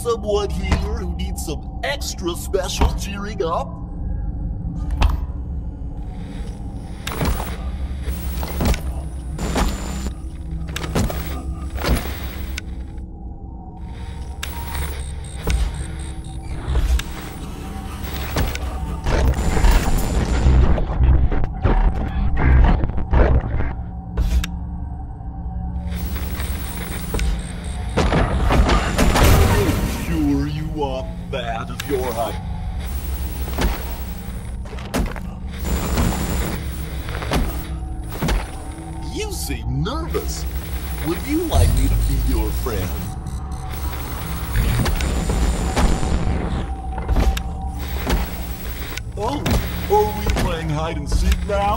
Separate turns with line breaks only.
someone here who needs some extra special cheering up? Want that of your height. You seem nervous. Would you like me to be your friend? Oh, are we playing hide and seek now?